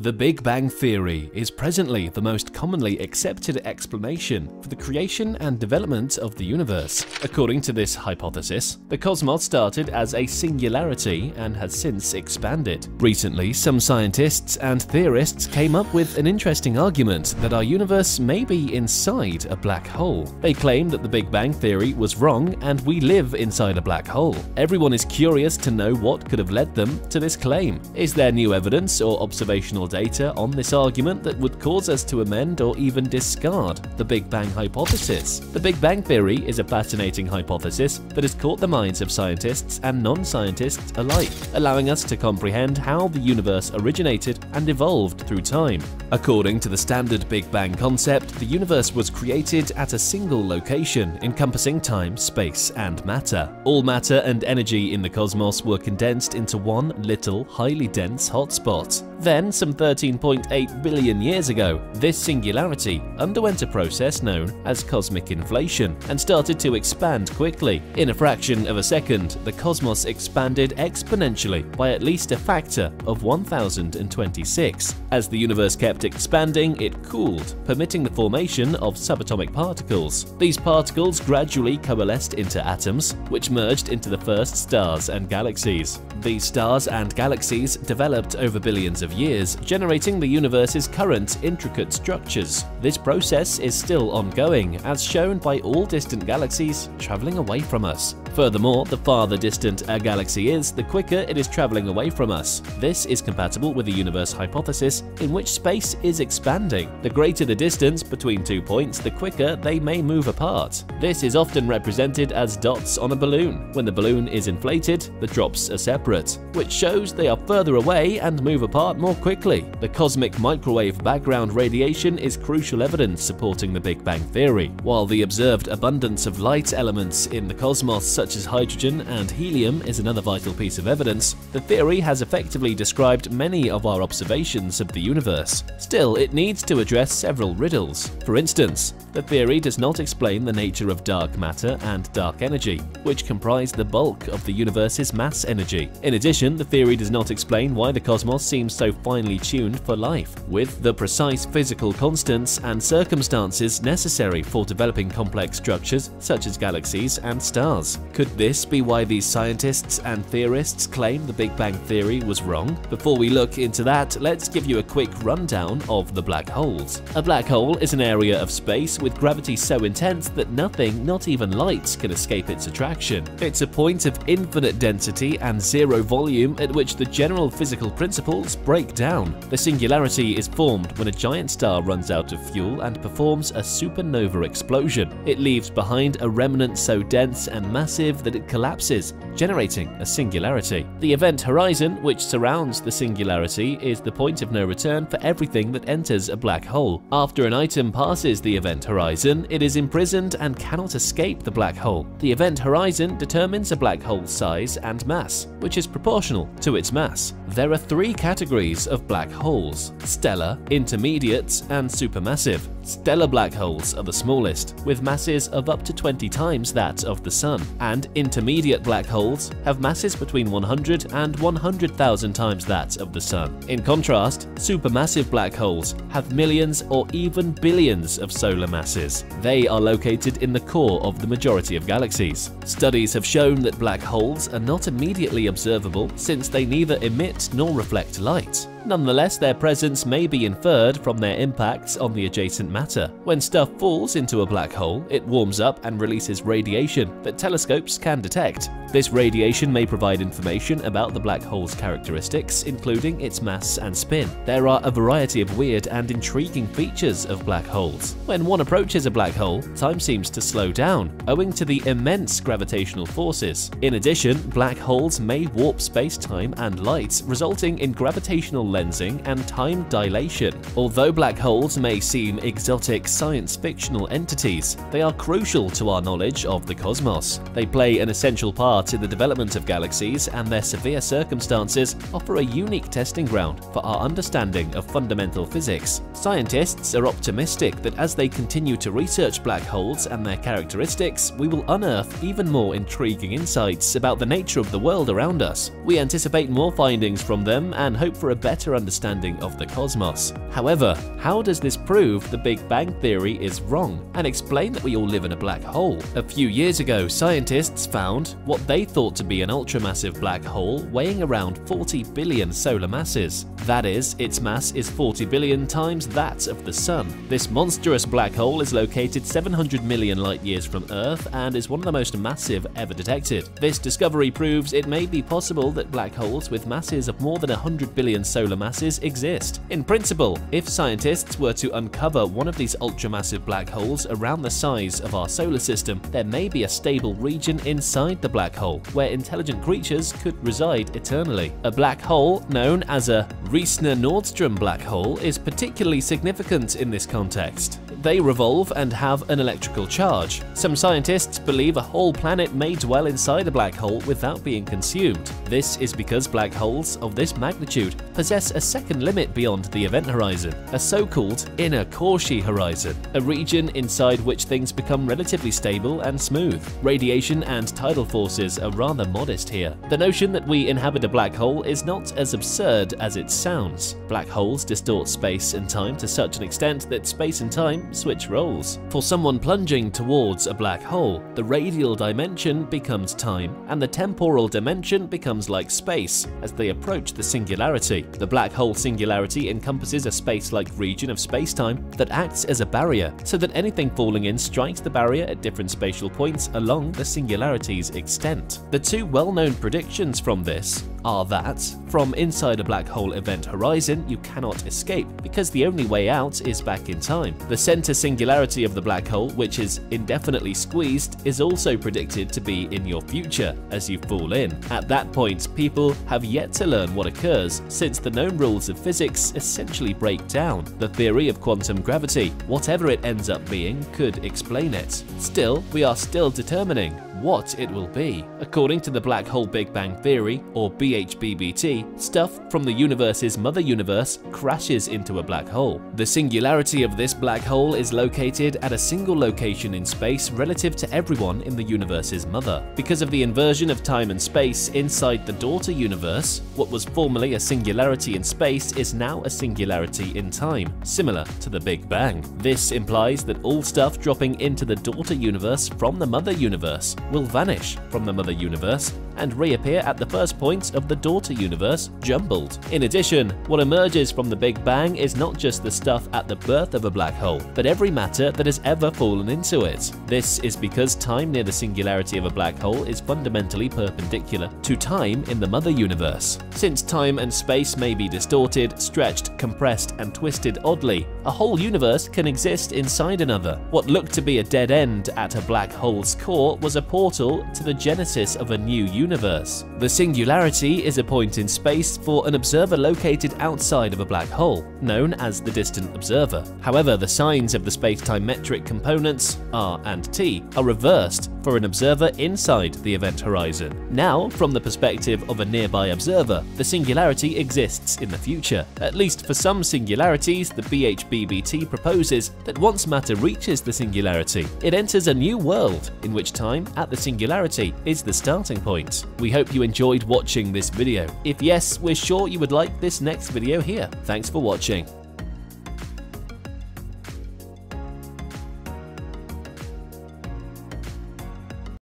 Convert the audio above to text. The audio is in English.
The Big Bang Theory is presently the most commonly accepted explanation for the creation and development of the universe. According to this hypothesis, the cosmos started as a singularity and has since expanded. Recently, some scientists and theorists came up with an interesting argument that our universe may be inside a black hole. They claim that the Big Bang Theory was wrong and we live inside a black hole. Everyone is curious to know what could have led them to this claim. Is there new evidence or observational data on this argument that would cause us to amend or even discard the Big Bang hypothesis. The Big Bang theory is a fascinating hypothesis that has caught the minds of scientists and non-scientists alike, allowing us to comprehend how the universe originated and evolved through time. According to the standard Big Bang concept, the universe was created at a single location, encompassing time, space, and matter. All matter and energy in the cosmos were condensed into one little, highly dense hotspot. Then, some 13.8 billion years ago, this singularity underwent a process known as cosmic inflation and started to expand quickly. In a fraction of a second, the cosmos expanded exponentially by at least a factor of 1026. As the universe kept expanding, it cooled, permitting the formation of subatomic particles. These particles gradually coalesced into atoms, which merged into the first stars and galaxies. These stars and galaxies developed over billions of years, generating the universe's current intricate structures. This process is still ongoing, as shown by all distant galaxies traveling away from us. Furthermore, the farther distant a galaxy is, the quicker it is traveling away from us. This is compatible with the universe hypothesis, in which space is expanding. The greater the distance between two points, the quicker they may move apart. This is often represented as dots on a balloon. When the balloon is inflated, the drops are separate, which shows they are further away and move apart more quickly. The cosmic microwave background radiation is crucial evidence supporting the Big Bang Theory. While the observed abundance of light elements in the cosmos such as hydrogen and helium is another vital piece of evidence, the theory has effectively described many of our observations of the universe. Still, it needs to address several riddles. For instance, the theory does not explain the nature of dark matter and dark energy, which comprise the bulk of the universe's mass energy. In addition, the theory does not explain why the cosmos seems so finely tuned for life, with the precise physical constants and circumstances necessary for developing complex structures such as galaxies and stars. Could this be why these scientists and theorists claim the Big Bang Theory was wrong? Before we look into that, let's give you a quick rundown of the black holes. A black hole is an area of space with gravity so intense that nothing, not even light, can escape its attraction. It's a point of infinite density and zero volume at which the general physical principles break down. The singularity is formed when a giant star runs out of fuel and performs a supernova explosion. It leaves behind a remnant so dense and massive that it collapses, generating a singularity. The event horizon, which surrounds the singularity, is the point of no return for everything that enters a black hole. After an item passes the event horizon, it is imprisoned and cannot escape the black hole. The event horizon determines a black hole's size and mass, which is proportional to its mass. There are three categories of black holes, stellar, intermediate, and supermassive. Stellar black holes are the smallest, with masses of up to 20 times that of the Sun, and intermediate black holes have masses between 100 and 100,000 times that of the Sun. In contrast, supermassive black holes have millions or even billions of solar masses. They are located in the core of the majority of galaxies. Studies have shown that black holes are not immediately observable since they neither emit nor reflect light. Nonetheless, their presence may be inferred from their impacts on the adjacent matter. When stuff falls into a black hole, it warms up and releases radiation that telescopes can detect. This radiation may provide information about the black hole's characteristics, including its mass and spin. There are a variety of weird and intriguing features of black holes. When one approaches a black hole, time seems to slow down, owing to the immense gravitational forces. In addition, black holes may warp space-time and light, resulting in gravitational lensing and time dilation. Although black holes may seem exotic science fictional entities, they are crucial to our knowledge of the cosmos. They play an essential part in the development of galaxies and their severe circumstances offer a unique testing ground for our understanding of fundamental physics. Scientists are optimistic that as they continue to research black holes and their characteristics, we will unearth even more intriguing insights about the nature of the world around us. We anticipate more findings from them and hope for a better better understanding of the cosmos. However, how does this prove the Big Bang Theory is wrong and explain that we all live in a black hole? A few years ago, scientists found what they thought to be an ultramassive black hole weighing around 40 billion solar masses. That is, its mass is 40 billion times that of the Sun. This monstrous black hole is located 700 million light years from Earth and is one of the most massive ever detected. This discovery proves it may be possible that black holes with masses of more than 100 billion solar masses exist. In principle, if scientists were to uncover one of these ultramassive black holes around the size of our solar system, there may be a stable region inside the black hole where intelligent creatures could reside eternally. A black hole known as a Reissner-Nordstrom black hole is particularly significant in this context. They revolve and have an electrical charge. Some scientists believe a whole planet may dwell inside a black hole without being consumed. This is because black holes of this magnitude possess a second limit beyond the event horizon, a so-called inner Cauchy horizon, a region inside which things become relatively stable and smooth. Radiation and tidal forces are rather modest here. The notion that we inhabit a black hole is not as absurd as it sounds. Black holes distort space and time to such an extent that space and time switch roles. For someone plunging towards a black hole, the radial dimension becomes time, and the temporal dimension becomes like space as they approach the singularity. The black hole singularity encompasses a space-like region of space-time that acts as a barrier, so that anything falling in strikes the barrier at different spatial points along the singularity's extent. The two well-known predictions from this are that, from inside a black hole event horizon, you cannot escape, because the only way out is back in time. The center singularity of the black hole, which is indefinitely squeezed, is also predicted to be in your future as you fall in. At that point, people have yet to learn what occurs, since the known rules of physics essentially break down. The theory of quantum gravity, whatever it ends up being, could explain it. Still, we are still determining what it will be. According to the Black Hole Big Bang Theory, or BHBBT, stuff from the universe's mother universe crashes into a black hole. The singularity of this black hole is located at a single location in space relative to everyone in the universe's mother. Because of the inversion of time and space inside the daughter universe, what was formerly a singularity in space is now a singularity in time, similar to the Big Bang. This implies that all stuff dropping into the daughter universe from the mother universe will vanish from the mother universe and reappear at the first points of the daughter universe jumbled. In addition, what emerges from the Big Bang is not just the stuff at the birth of a black hole, but every matter that has ever fallen into it. This is because time near the singularity of a black hole is fundamentally perpendicular to time in the mother universe. Since time and space may be distorted, stretched, compressed, and twisted oddly, a whole universe can exist inside another. What looked to be a dead end at a black hole's core was a portal to the genesis of a new universe. The singularity is a point in space for an observer located outside of a black hole, known as the distant observer. However, the signs of the space-time metric components, r and t, are reversed for an observer inside the event horizon. Now, from the perspective of a nearby observer, the singularity exists in the future. At least for some singularities, the BHBBT proposes that once matter reaches the singularity, it enters a new world in which time at the singularity is the starting point. We hope you enjoyed watching this video. If yes, we're sure you would like this next video here. Thanks for watching.